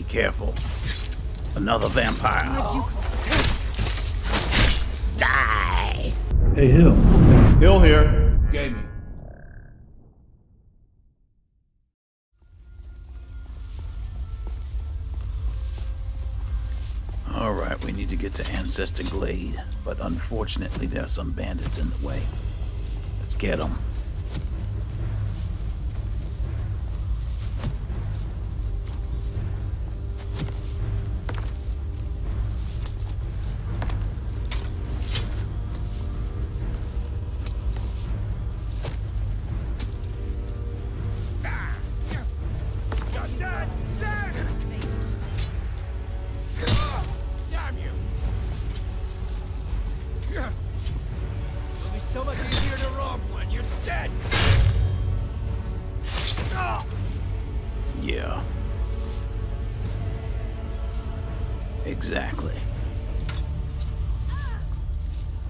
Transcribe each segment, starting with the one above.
Be careful. Another vampire. Die! Hey, Hill. Hill here. Gaming. Alright, we need to get to Ancestor Glade, but unfortunately there are some bandits in the way. Let's get them. Exactly.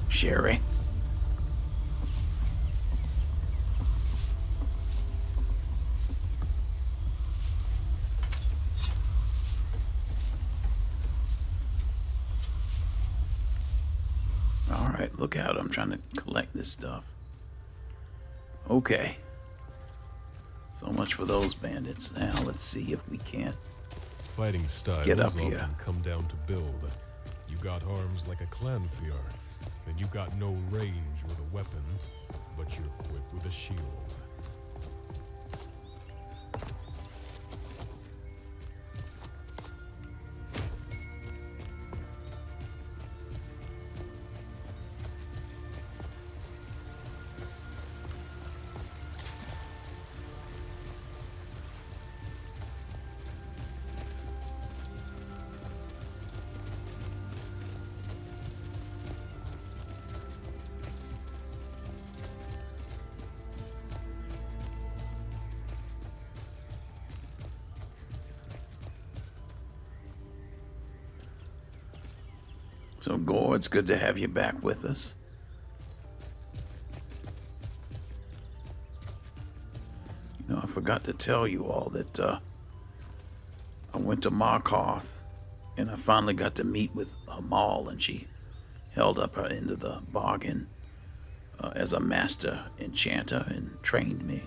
Sherry? Alright, look out. I'm trying to collect this stuff. Okay. So much for those bandits. Now let's see if we can't. Fighting styles Get up often here. come down to build. You got arms like a clannfear, then you got no range with a weapon, but you're quick with a shield. So, Gore, it's good to have you back with us. You know, I forgot to tell you all that uh, I went to Markarth and I finally got to meet with Hamal, and she held up her end of the bargain uh, as a master enchanter and trained me.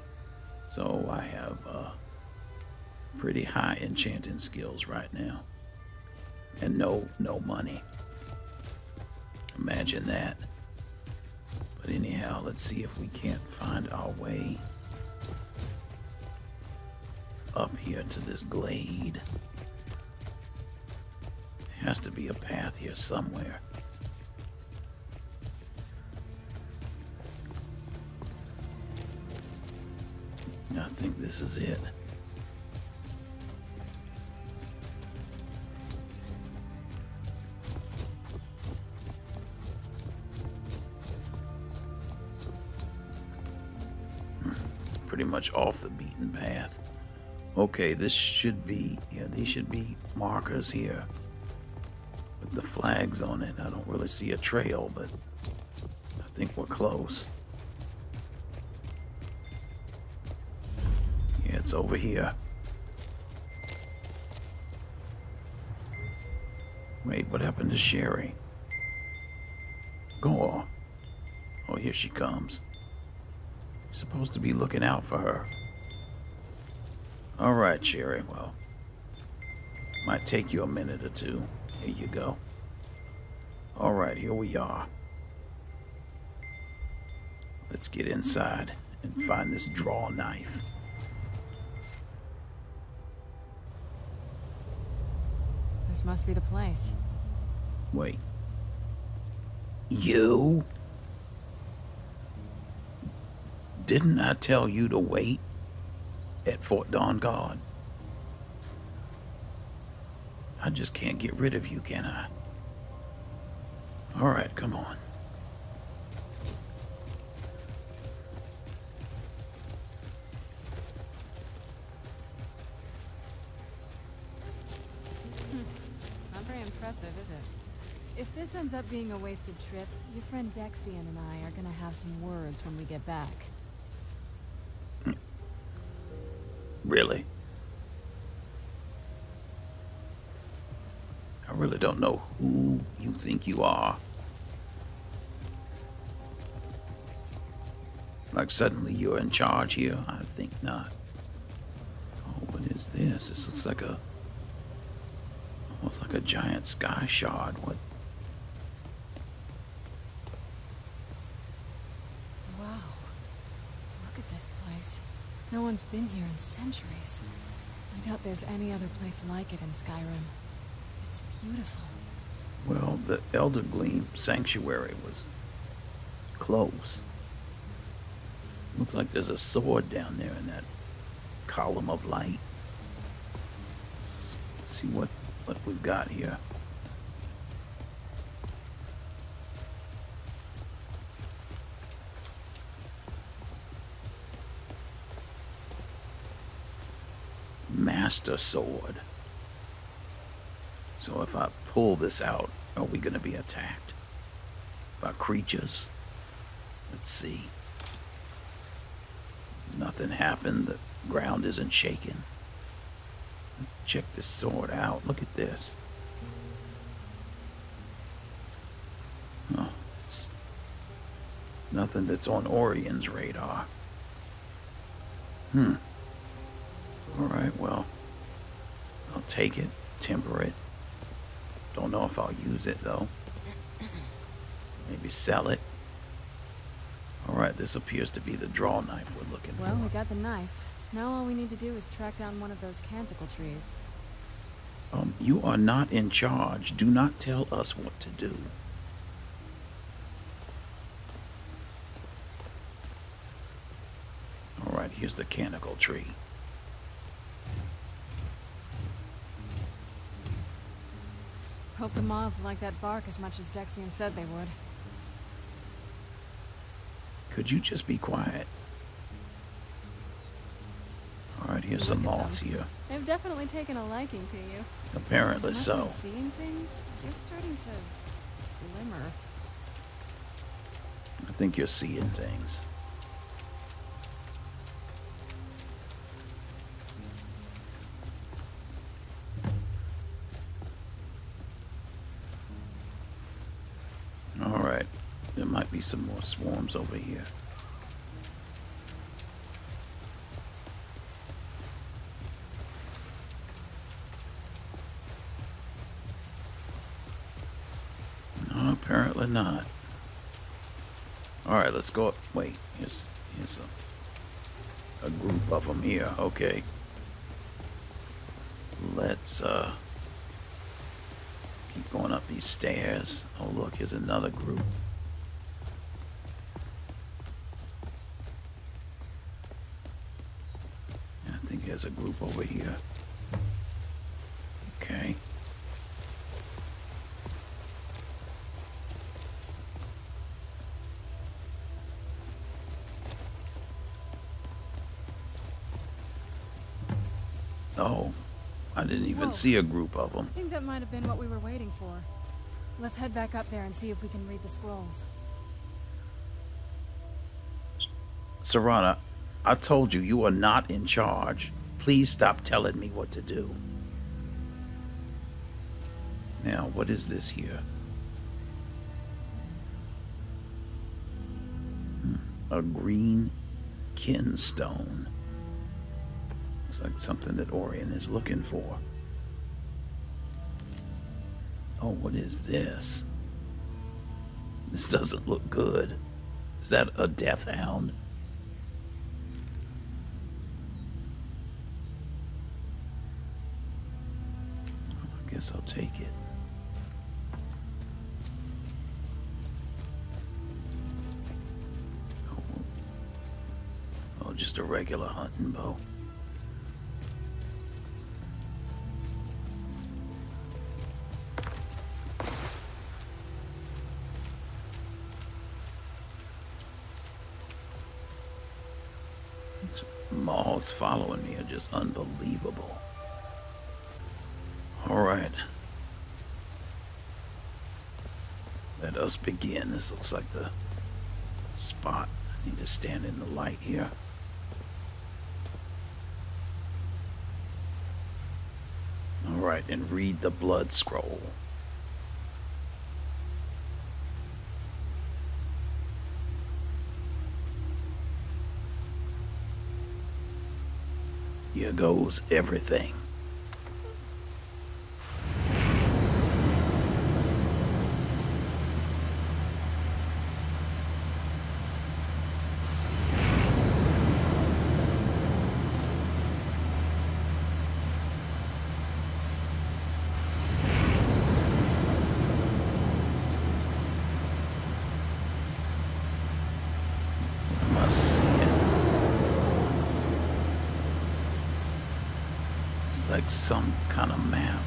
So I have uh, pretty high enchanting skills right now, and no no money. Imagine that. But anyhow, let's see if we can't find our way up here to this glade. There has to be a path here somewhere. I think this is it. Much off the beaten path. Okay, this should be, yeah, these should be markers here with the flags on it. I don't really see a trail, but I think we're close. Yeah, it's over here. Wait, what happened to Sherry? Go on. Oh, here she comes. Supposed to be looking out for her. All right, Sherry. Well, might take you a minute or two. Here you go. All right, here we are. Let's get inside and find this draw knife. This must be the place. Wait. You? Didn't I tell you to wait at Fort Dawnguard? I just can't get rid of you, can I? All right, come on. Hmm, not very impressive, is it? If this ends up being a wasted trip, your friend Dexion and I are gonna have some words when we get back. Really? I really don't know who you think you are. Like suddenly you're in charge here? I think not. Oh, what is this? This looks like a almost like a giant sky shard. What Wow. Look at this place. No one's been here in centuries. I doubt there's any other place like it in Skyrim. It's beautiful. well, the Eldergleam Sanctuary was close. Looks like there's a sword down there in that column of light. Let's see what, what we've got here. Master Sword. So if I pull this out, are we going to be attacked by creatures? Let's see. Nothing happened. The ground isn't shaking. Let's check this sword out. Look at this. Oh, it's nothing that's on Orion's radar. Hmm. All right, well, I'll take it, temper it. Don't know if I'll use it though. Maybe sell it. All right, this appears to be the draw knife we're looking for. Well, we got the knife. Now all we need to do is track down one of those canticle trees. Um, you are not in charge. Do not tell us what to do. All right, here's the canticle tree. Hope the moths like that bark as much as Dexion said they would. Could you just be quiet? All right, here's some moths them. here. They've definitely taken a liking to you. Apparently Unless so. I'm seeing things, you're starting to glimmer. I think you're seeing things. Some more swarms over here. No, apparently not. All right, let's go up. Wait, here's here's a a group of them here. Okay. Let's uh keep going up these stairs. Oh, look, here's another group. Yeah, I think there's a group over here. Okay. Oh, I didn't even Whoa. see a group of them. I think that might have been what we were waiting for. Let's head back up there and see if we can read the scrolls. Serana, I told you you are not in charge. Please stop telling me what to do. Now, what is this here? Hmm, A green kinstone. Looks like something that Orion is looking for. Oh, what is this? This doesn't look good. Is that a death hound? Guess I'll take it. Oh, just a regular hunting bow. These moths following me are just unbelievable. All right. Let us begin. This looks like the spot. I need to stand in the light here. All right, and read the blood scroll. Here goes everything. I must see it. It's like some kind of map.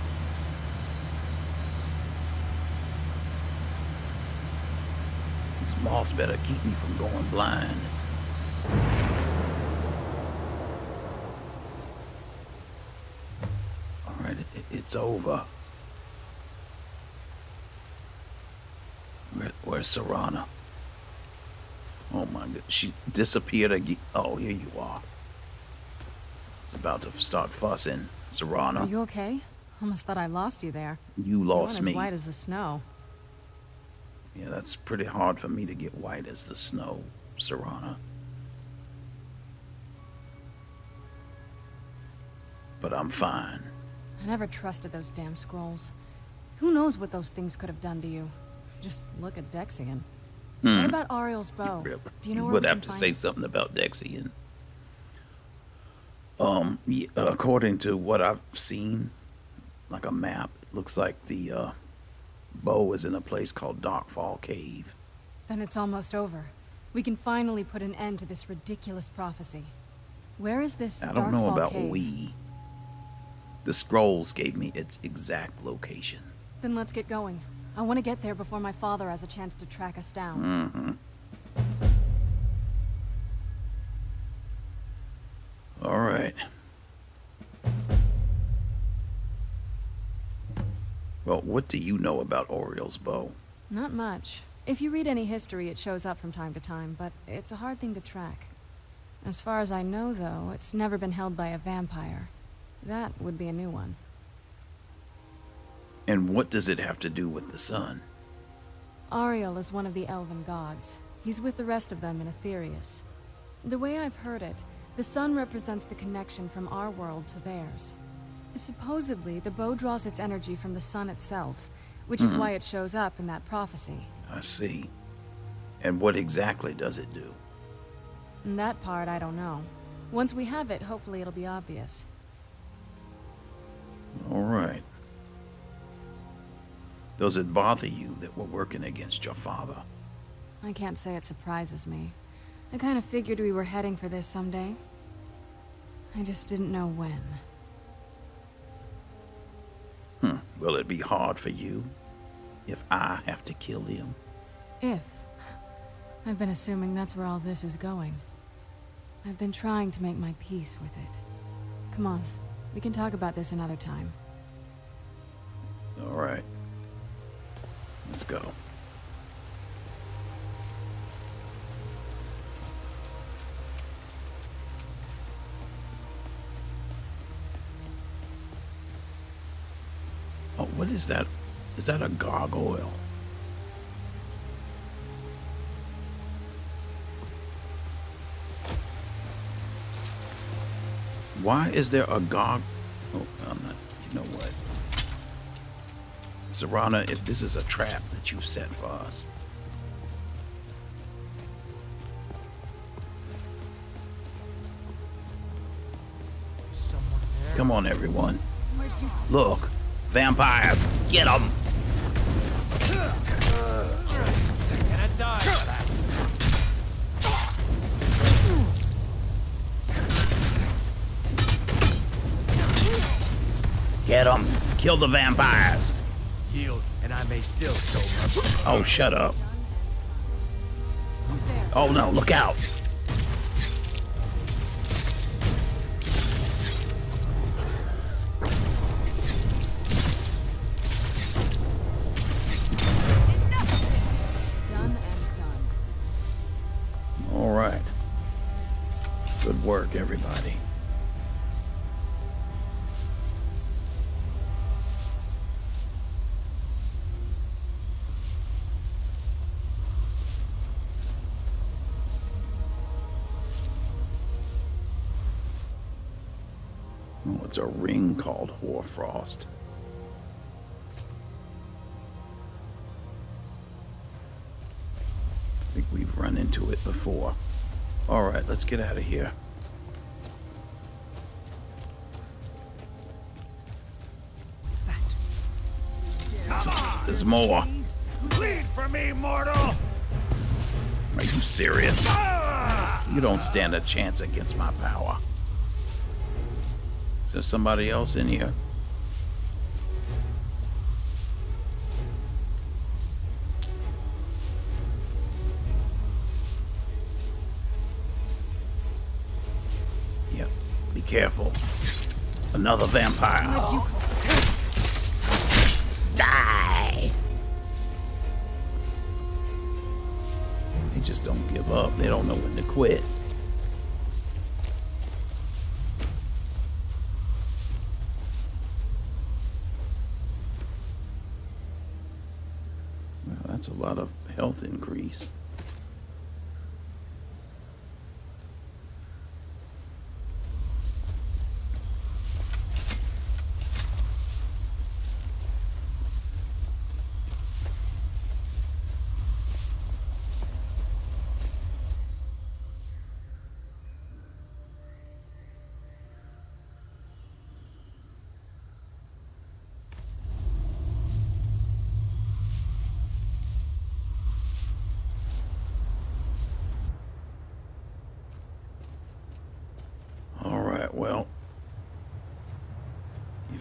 This moss better keep me blind. All right, it, it's over. Where, where's Serana? Oh my god, she disappeared again. Oh, here you are. It's about to start fussing. Are you okay? Almost thought I lost you there. you You lost me. as white as the snow. Yeah, that's pretty hard for me to get white as the snow, Serana. But I'm fine. I never trusted those damn scrolls. Who knows what those things could have done to you? Just look at Dexion. What about Auriel's bow? Really. Do you know where would we have to say it? something about Dexion. Um, yeah, according to what I've seen, like a map, it looks like the uh, bow is in a place called Darkfall Cave. Then it's almost over. We can finally put an end to this ridiculous prophecy. Where is this I don't know about cave? we. The scrolls gave me its exact location. Then let's get going. I want to get there before my father has a chance to track us down. Mm -hmm. All right. Well, what do you know about Auriel's bow? Not much. If you read any history, it shows up from time to time, but it's a hard thing to track. As far as I know, though, it's never been held by a vampire. That would be a new one. And what does it have to do with the sun? Auriel is one of the elven gods. He's with the rest of them in Aetherius. The way I've heard it, the sun represents the connection from our world to theirs. Supposedly, the bow draws its energy from the sun itself, which is mm-hmm. why it shows up in that prophecy. I see. And what exactly does it do? That part, I don't know. Once we have it, hopefully it'll be obvious. All right. Does it bother you that we're working against your father? I can't say it surprises me. I kind of figured we were heading for this someday. I just didn't know when. Hmm. Will it be hard for you if I have to kill him? If. I've been assuming that's where all this is going. I've been trying to make my peace with it. Come on, we can talk about this another time. All right. Let's go. Oh, what is that? Is that a gargoyle? Why is there a garg? Oh, I'm not. You know what? Serana, if this is a trap that you've set for us, come on, everyone. Look, vampires, get them! Kill the vampires! Yield, and I may still show mercy. Oh, shut up. Oh no, look out! It's a ring called Hoarfrost. I think we've run into it before. Alright, let's get out of here. What's that? There's more. Bleed for me, mortal! Are you serious? You don't stand a chance against my power. Is there somebody else in here? Yep. Be careful. Another vampire. Die! They just don't give up. They don't know when to quit. Well, that's a lot of health increase. All right, well,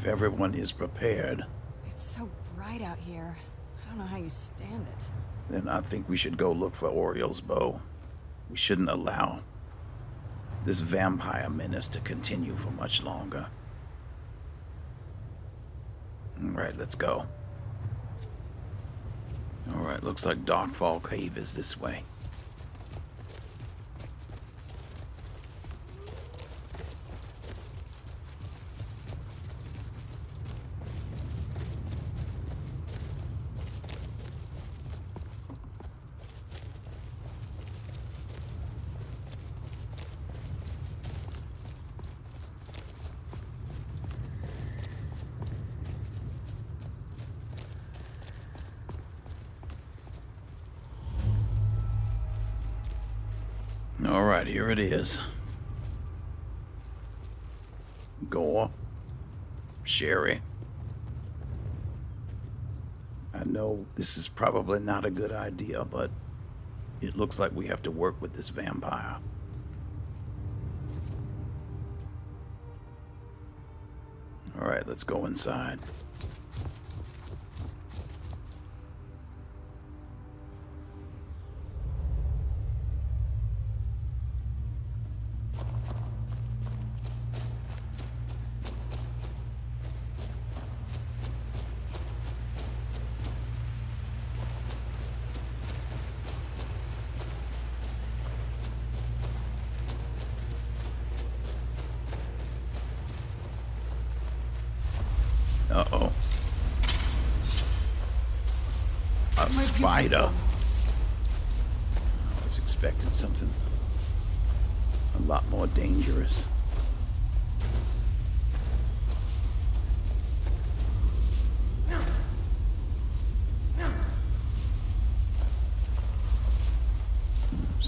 if everyone is prepared, It's so bright out here. I don't know how you stand it. then I think we should go look for Auriel's bow. We shouldn't allow this vampire menace to continue for much longer. All right, let's go. All right, looks like Darkfall Cave is this way. All right, here it is. Gore. Sherry. I know this is probably not a good idea, but it looks like we have to work with this vampire. All right, let's go inside.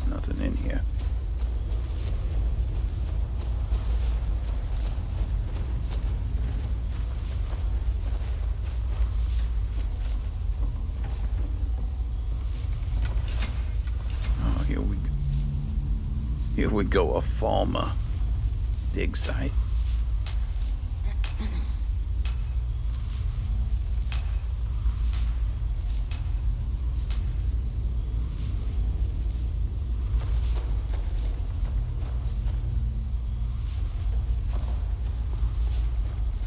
Nothing in here. Oh, here we. Here we go, a farmer dig site.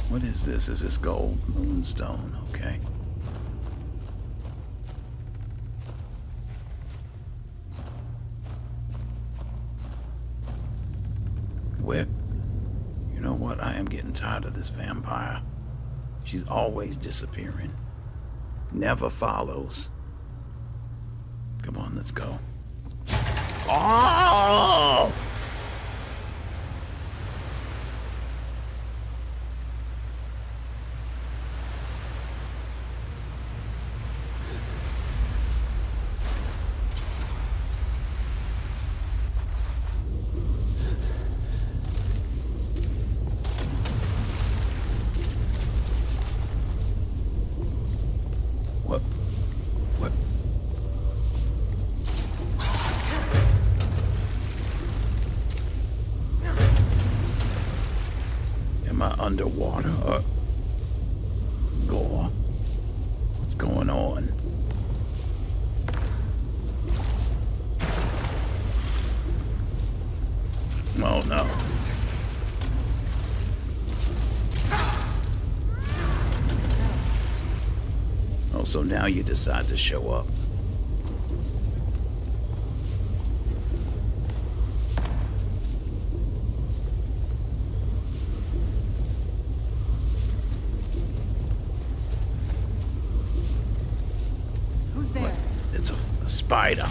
What is this? Is this gold moonstone? Okay. Where? You know what? I am getting tired of this vampire. She's always disappearing. Never follows. Come on, let's go. Oh! So now you decide to show up. Who's there? It's a, a spider.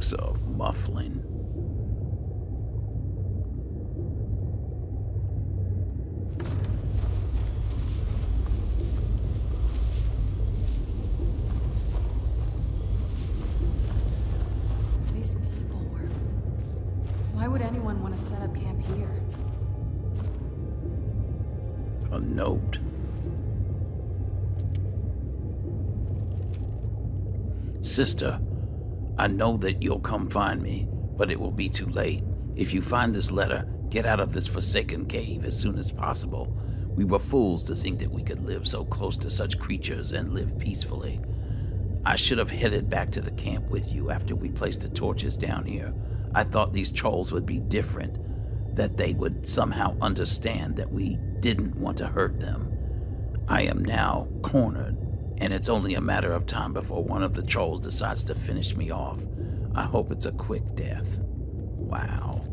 Of muffling. These people were. Why would anyone want to set up camp here? A note. Sister, I know that you'll come find me, but it will be too late. If you find this letter, get out of this forsaken cave as soon as possible. We were fools to think that we could live so close to such creatures and live peacefully. I should have headed back to the camp with you after we placed the torches down here. I thought these trolls would be different, that they would somehow understand that we didn't want to hurt them. I am now cornered, and it's only a matter of time before one of the trolls decides to finish me off. I hope it's a quick death. Wow.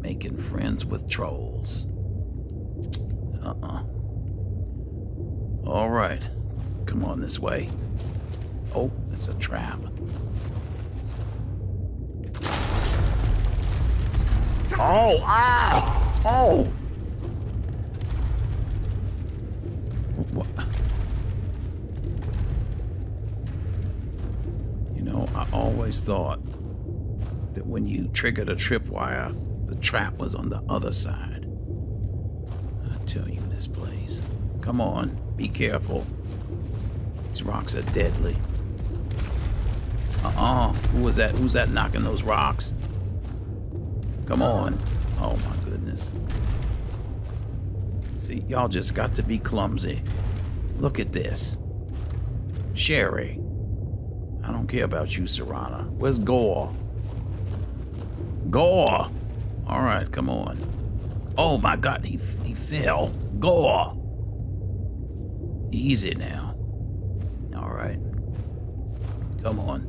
Making friends with trolls. Uh uh All right. Come on this way. Oh, it's a trap. Oh, ah! Oh! What? You know, I always thought that when you triggered a tripwire, the trap was on the other side. I tell you, this place. Come on, be careful. These rocks are deadly. Uh-uh. Who was that? Who's that knocking those rocks? Come on. Oh my goodness. See, y'all just got to be clumsy. Look at this. Sherry. I don't care about you, Serana. Where's Gore? Gore! Alright, come on. Oh my god, he, he fell. Gore! Easy now. Alright. Come on.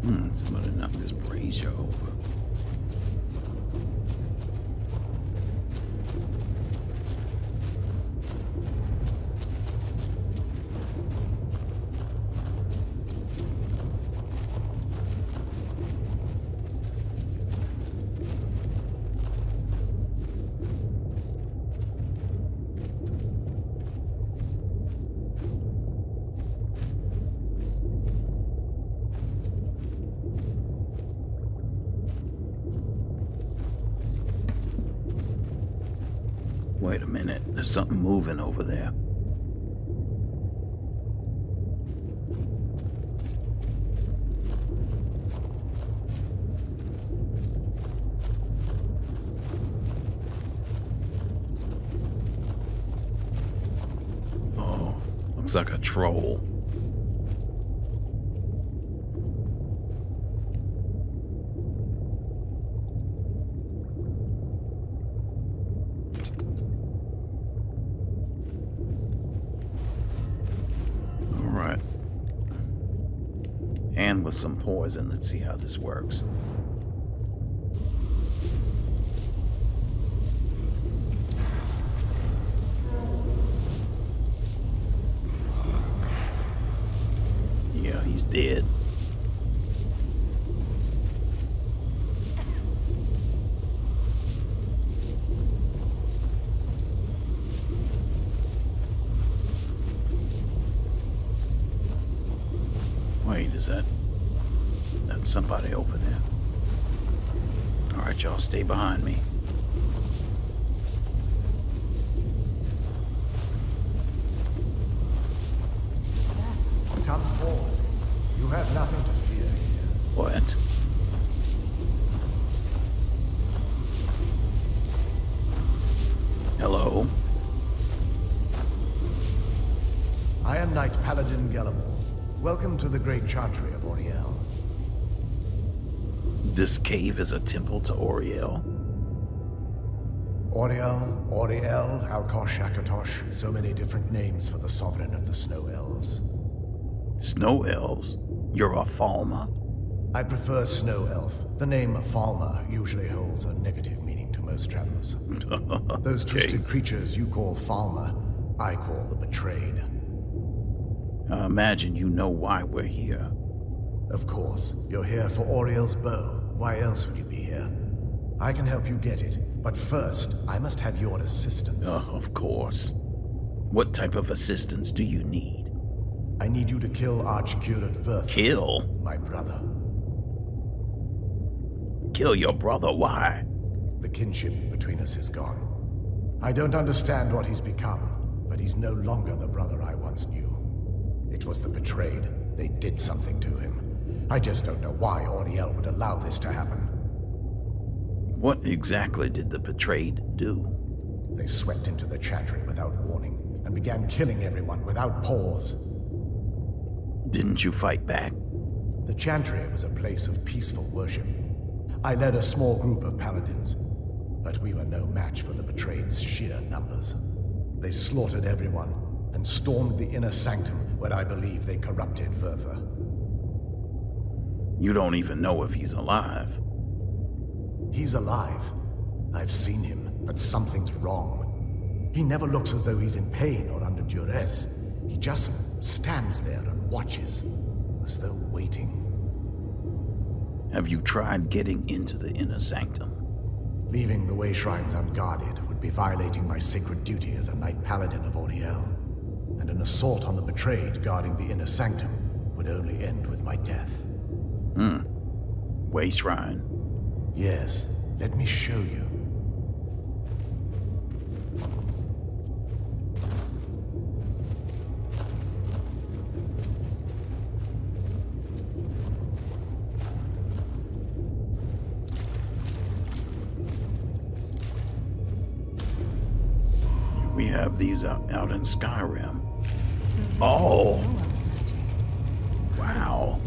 Hmm, somebody knocked this brazier over. Wait a minute. There's something moving over there. Oh, looks like a troll. Poison. let's see how this works. Yeah, he's dead. Wait, is that that's somebody over there. Alright, y'all, stay behind me. Come forward. You have nothing to fear here. What? Hello? I am Knight Paladin Gelebor. Welcome to the Great Auriel. This cave is a temple to Oriel? Auriel, Auriel, Alkosh, Akatosh, so many different names for the sovereign of the Snow Elves. Snow elves? You're a Falmer? I prefer Snow Elf. The name Falmer usually holds a negative meaning to most travelers. Those Okay. twisted creatures you call Falmer, I call the Betrayed. I imagine you know why we're here. Of course, you're here for Auriel's bow. Why else would you be here? I can help you get it, but first, I must have your assistance. Oh, of course. What type of assistance do you need? I need you to kill Archcurate Vyrthur, Kill? my brother. Kill your brother? Why? The kinship between us is gone. I don't understand what he's become, but he's no longer the brother I once knew. It was the betrayed. They did something to him. I just don't know why Auriel would allow this to happen. What exactly did the betrayed do? They swept into the chantry without warning and began killing everyone without pause. Didn't you fight back? The chantry was a place of peaceful worship. I led a small group of paladins, but we were no match for the betrayed's sheer numbers. They slaughtered everyone and stormed the inner sanctum where I believe they corrupted Vyrthur. You don't even know if he's alive. He's alive. I've seen him, but something's wrong. He never looks as though he's in pain or under duress. He just stands there and watches, as though waiting. Have you tried getting into the inner sanctum? Leaving the way shrines unguarded would be violating my sacred duty as a knight paladin of Auriel. And an assault on the betrayed guarding the inner sanctum would only end with my death. Hmm. Way Shrine. Yes, let me show you. We have these out, out in Skyrim. So Oh. is snow elf magic. Wow.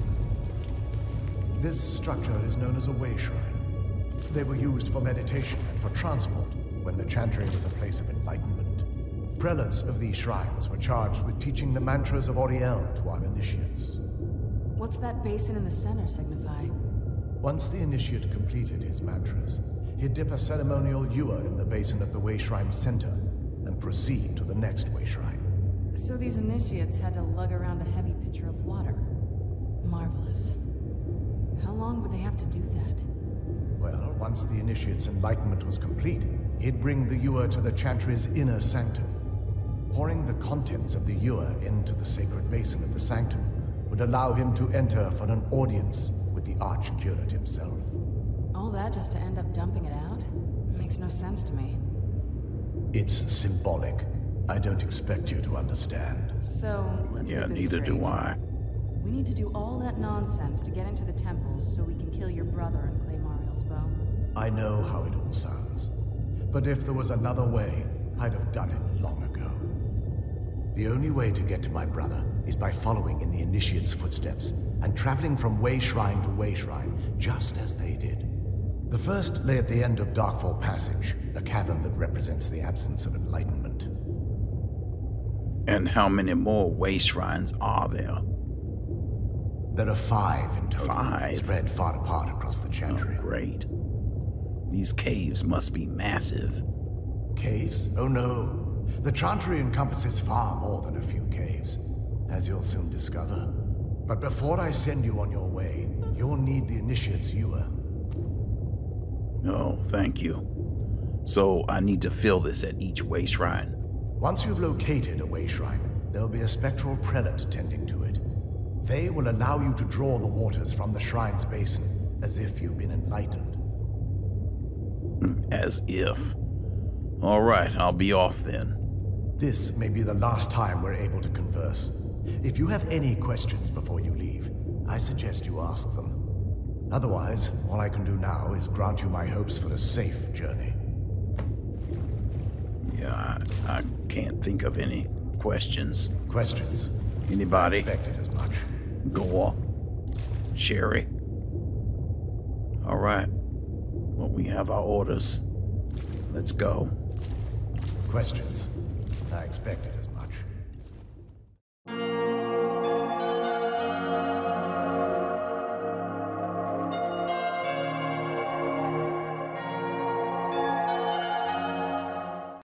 This structure is known as a way shrine. They were used for meditation and for transport when the chantry was a place of enlightenment. Prelates of these shrines were charged with teaching the mantras of Auriel to our initiates. What's that basin in the center signify? Once the initiate completed his mantras, he'd dip a ceremonial ewer in the basin at the way shrine's center and proceed to the next way shrine. So these initiates had to lug around a heavy pitcher of water. Marvelous. How long would they have to do that? Well, once the initiate's enlightenment was complete, he'd bring the ewer to the chantry's inner sanctum. Pouring the contents of the ewer into the sacred basin of the sanctum would allow him to enter for an audience with the archcurate himself. All that just to end up dumping it out? Makes no sense to me. It's symbolic. I don't expect you to understand. So, let's Yeah, get this neither do. I. We need to do all that nonsense to get into the temples so we can kill your brother and claim Auriel's bow. I know how it all sounds. But if there was another way, I'd have done it long ago. The only way to get to my brother is by following in the initiate's footsteps and traveling from way shrine to way shrine, just as they did. The first lay at the end of Darkfall Passage, a cavern that represents the absence of enlightenment. And how many more way shrines are there? There are five in total, Five? spread far apart across the chantry. Oh, great. These caves must be massive. Caves? Oh no. The Chantry encompasses far more than a few caves, as you'll soon discover. But before I send you on your way, you'll need the Initiate's ewer. Oh, thank you. So I need to fill this at each way shrine. Once you've located a way shrine, there'll be a spectral prelate tending to it. They will allow you to draw the waters from the shrine's basin, as if you've been enlightened. Hmm, as if. All right, I'll be off then. This may be the last time we're able to converse. If you have any questions before you leave, I suggest you ask them. Otherwise, all I can do now is grant you my hopes for a safe journey. Yeah, I, I can't think of any questions. Questions? Anybody? Expected as much. Gore. Sherry. All right. Well, we have our orders. Let's go. Questions? I expected